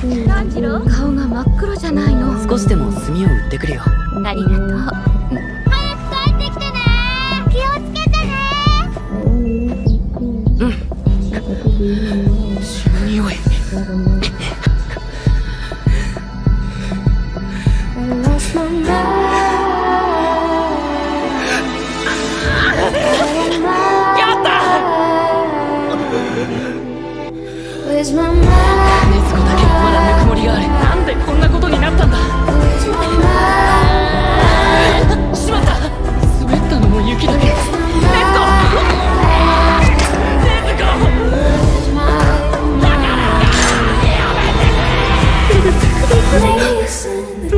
炭治郎顔が真っ黒じゃないの。少しでも炭を売ってくるよ。ありがとう。早く帰ってきてね。気をつけてね。血の匂い.やった Where's my mind? 禰豆子だけナの雪だけ節子節子だからやめてくれ